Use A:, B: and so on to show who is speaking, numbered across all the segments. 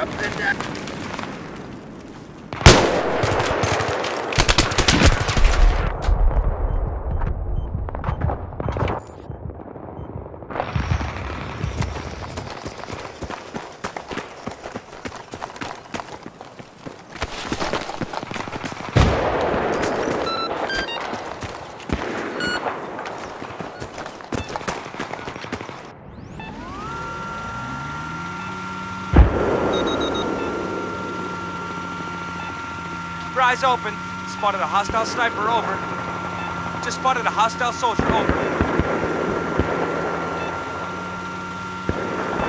A: up and down.
B: Eyes open. Spotted a hostile sniper over. Just spotted a hostile soldier over.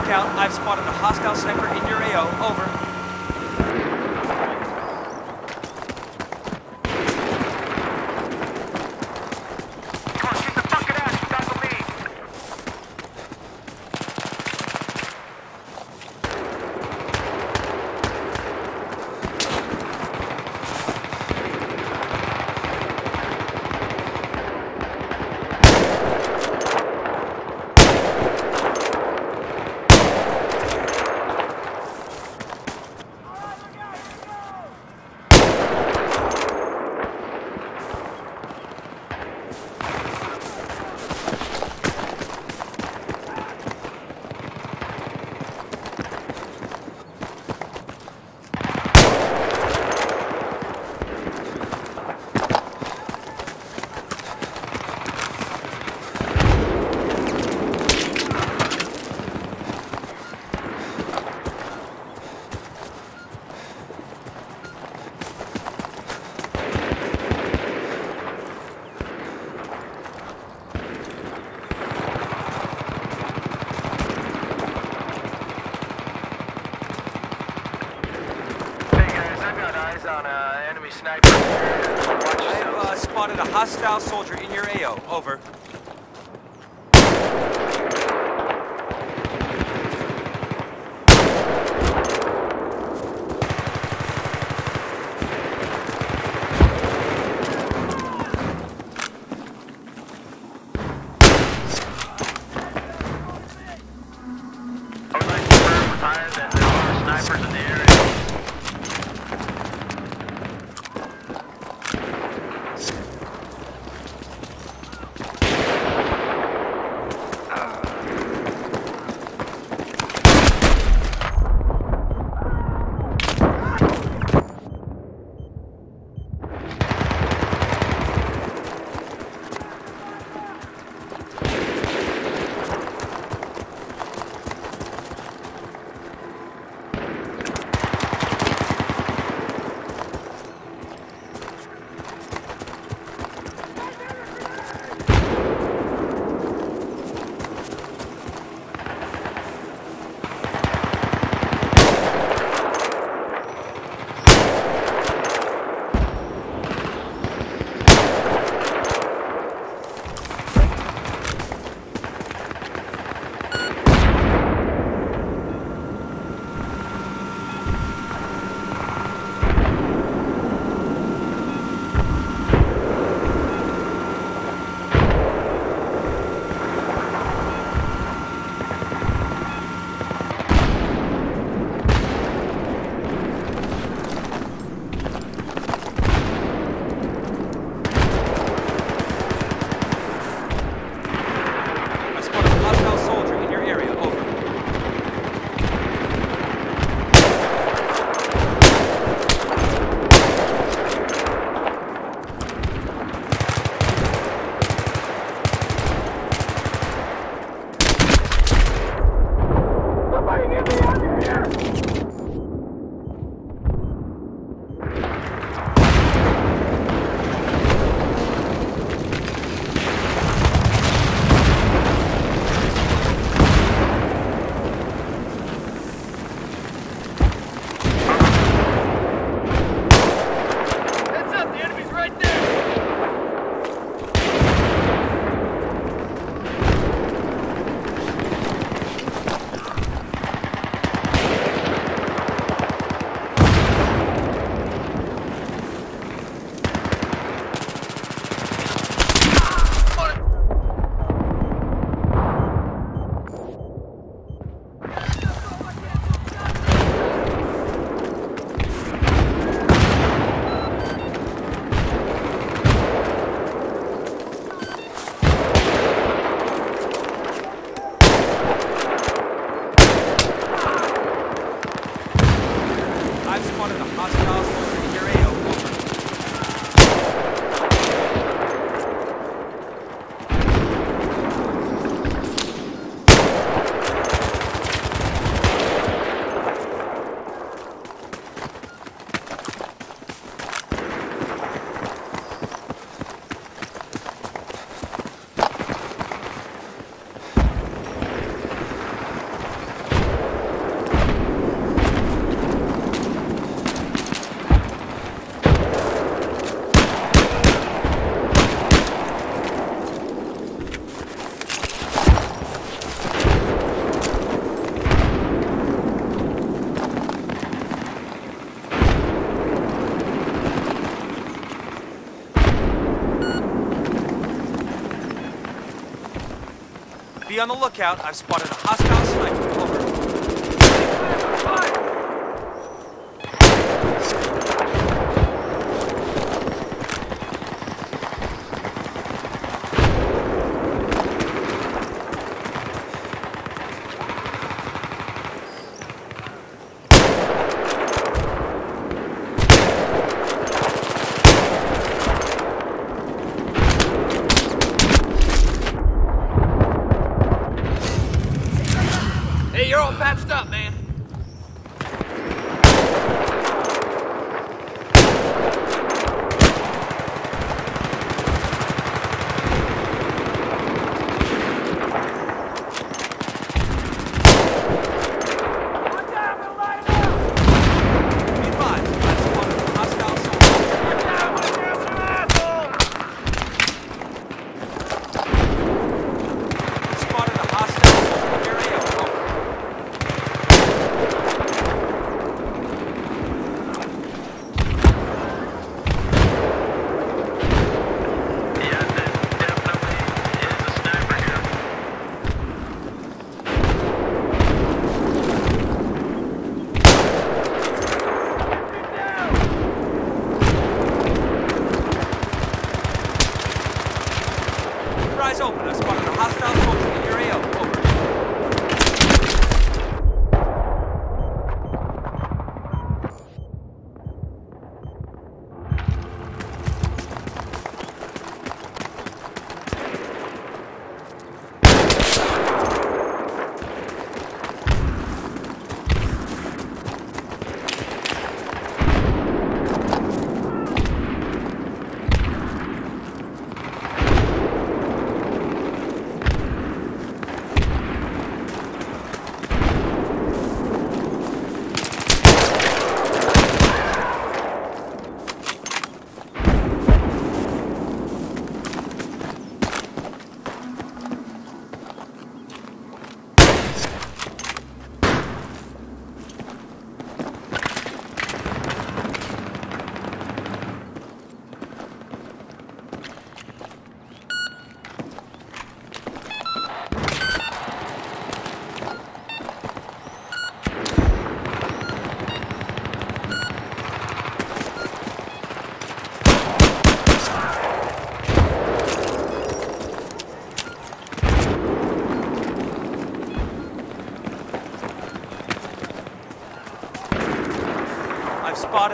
B: Count, I've spotted a hostile sniper in your AO. Over.
C: Come on, kick the fucking ass. You got the lead. Hey guys, I've got eyes on uh, enemy sniper. Watch
B: I've
C: yourselves.
B: uh, spotted a hostile soldier in your AO. Over. On the lookout. I've spotted a hostile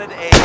B: I've spotted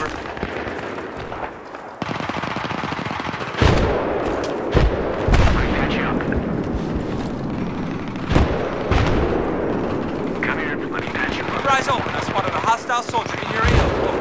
B: Over.
C: Catch you up. Come here. Let me patch you up.
B: Keep your eyes open. I spotted a hostile soldier in your area. Over.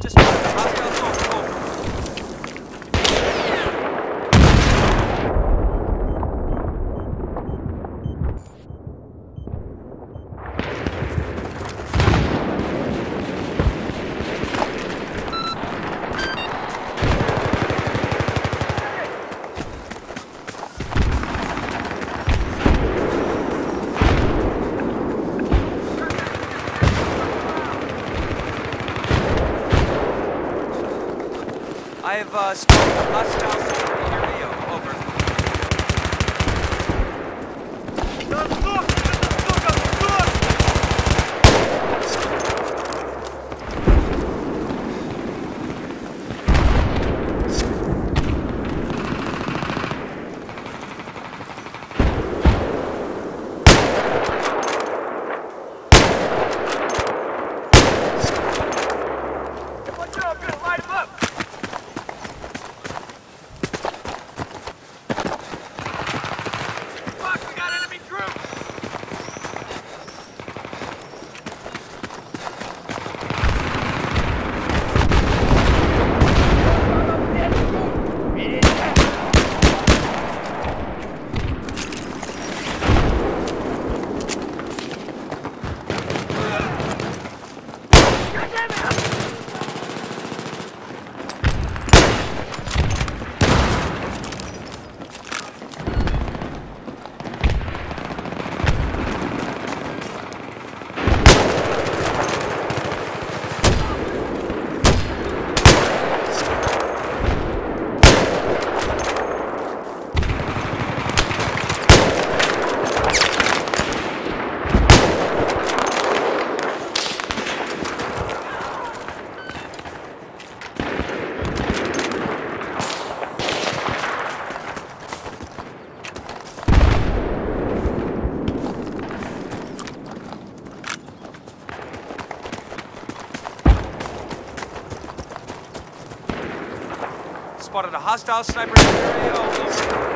B: Just spotted a hostile soldier. Over. I have uh, a hostile hostile sniper